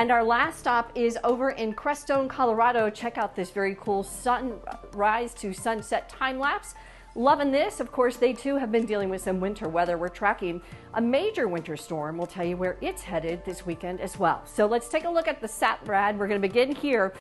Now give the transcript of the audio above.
And our last stop is over in Crestone, Colorado. Check out this very cool sunrise to sunset time lapse. Loving this. Of course, they too have been dealing with some winter weather. We're tracking a major winter storm. We'll tell you where it's headed this weekend as well. So let's take a look at the SATRAD. We're going to begin here